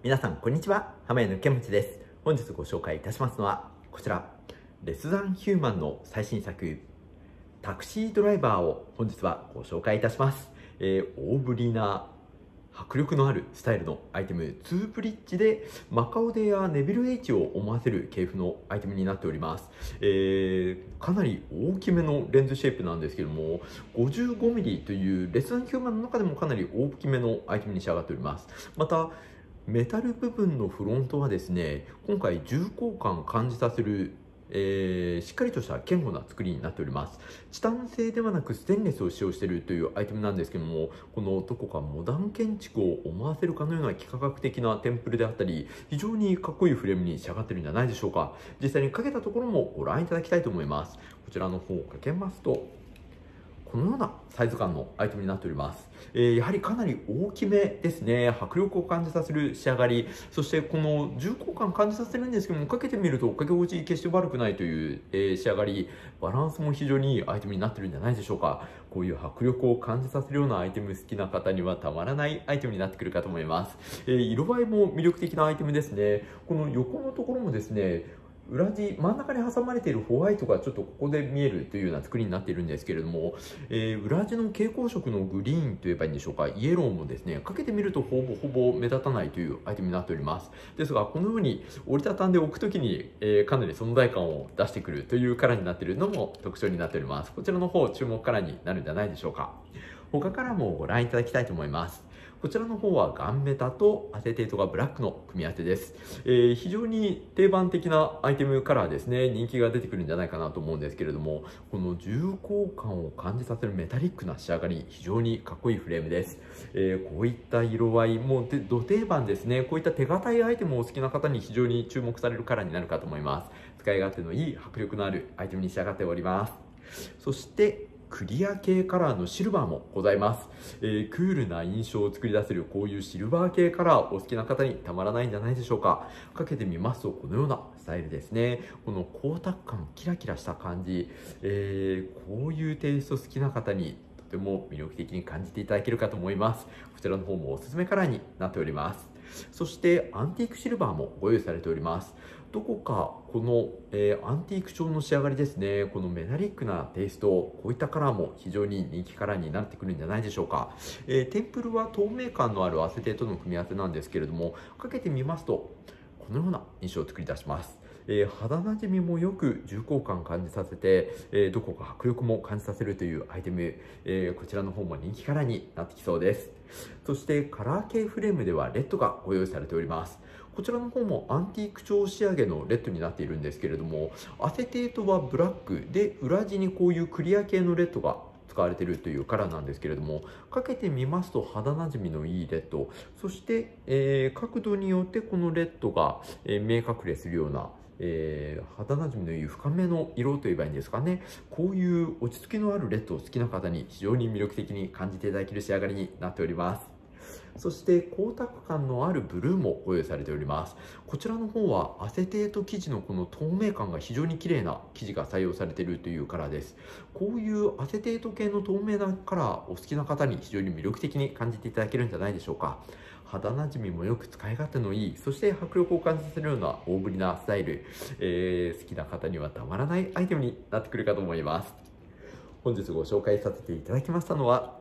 皆さんこんにちは。浜屋の池持です。本日ご紹介いたしますのはこちら。レスザンヒューマンの最新作タクシードライバーを本日はご紹介いたします、えー、大ぶりな迫力のあるスタイルのアイテム2ブリッジでマカオデやネビル H を思わせる系譜のアイテムになっております、えー、かなり大きめのレンズシェイプなんですけども 55mm というレスザンヒューマンの中でもかなり大きめのアイテムに仕上がっております。またメタル部分のフロントはですね今回重厚感感じさせるえー、しっかりとした堅固な作りになっております。チタン製ではなくステンレスを使用しているというアイテムなんですけどもこのどこかモダン建築を思わせるかのような幾何学的なテンプルであったり非常にかっこいいフレームに仕上がってるんじゃないでしょうか。実際にかけたところもご覧いただきたいと思います。こちらの方をかけますとこのようなサイズ感のアイテムになっております、えー、やはりかなり大きめですね。迫力を感じさせる仕上がり。そしてこの重厚感感じさせるんですけどもかけてみるとかけ心地決して悪くないという、えー、仕上がり。バランスも非常にいいアイテムになってるんじゃないでしょうか。こういう迫力を感じさせるようなアイテム好きな方にはたまらないアイテムになってくるかと思います、えー、色合いも魅力的なアイテムですね。この横のところもですね裏地真ん中に挟まれているホワイトがちょっとここで見えるというような作りになっているんですけれども、えー、裏地の蛍光色のグリーンといえばいいんでしょうか。イエローもですねかけてみるとほぼほぼ目立たないというアイテムになっております。ですがこのように折りたたんでおくときに、えー、かなり存在感を出してくるというカラーになっているのも特徴になっております。こちらの方注目カラーになるんじゃないでしょうか。他からもご覧いただきたいと思います。こちらの方はガンメタとアセテートがブラックの組み合わせです、えー、非常に定番的なアイテムカラーですね人気が出てくるんじゃないかなと思うんですけれどもこの重厚感を感じさせるメタリックな仕上がり非常にかっこいいフレームです、えー、こういった色合いもうど定番ですね。こういった手堅いアイテムをお好きな方に非常に注目されるカラーになるかと思います。使い勝手のいい迫力のあるアイテムに仕上がっております。そしてクリア系カラーのシルバーもございます、えー、クールな印象を作り出せるこういうシルバー系カラーお好きな方にたまらないんじゃないでしょうか。かけてみますとこのようなスタイルですね。この光沢感キラキラした感じ、えー、こういうテイスト好きな方にても魅力的に感じていただけるかと思います。こちらの方もおすすめカラーになっております。そしてアンティークシルバーもご用意されております。どこかこの、えー、アンティーク調の仕上がりですね。このメタリックなテイストこういったカラーも非常に人気カラーになってくるんじゃないでしょうか、えー、テンプルは透明感のあるアセテートの組み合わせなんですけれどもかけてみますとこのような印象を作り出します。えー、肌なじみもよく重厚感感じさせて、えー、どこか迫力も感じさせるというアイテム、えー、こちらの方も人気カラーになってきそうです。そしてカラー系フレームではレッドがご用意されております。こちらの方もアンティーク調仕上げのレッドになっているんですけれどもアセテートはブラックで裏地にこういうクリア系のレッドが使われてるというカラーなんですけれどもかけてみますと肌なじみのいいレッド。そして、えー、角度によってこのレッドが、えー、見え隠れするようなえー、肌なじみのいい深めの色といえばいいんですかね。こういう落ち着きのあるレッドを好きな方に非常に魅力的に感じていただける仕上がりになっております。そして光沢感のあるブルーもご用意されております。こちらの方はアセテート生地のこの透明感が非常に綺麗な生地が採用されているというカラーです。こういうアセテート系の透明なカラーお好きな方に非常に魅力的に感じていただけるんじゃないでしょうか。肌なじみもよく使い勝手のいいそして迫力を感じさせるような大ぶりなスタイル、えー、好きな方にはたまらないアイテムになってくるかと思います。本日ご紹介させていただきましたのは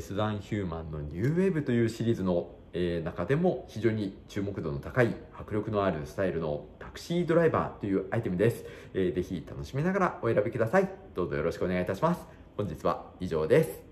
スザンヒューマンのニューウェーブというシリーズの、中でも非常に注目度の高い迫力のあるスタイルのタクシードライバーというアイテムです。ぜひ楽しみながらお選びください。どうぞよろしくお願いいたします。本日は以上です。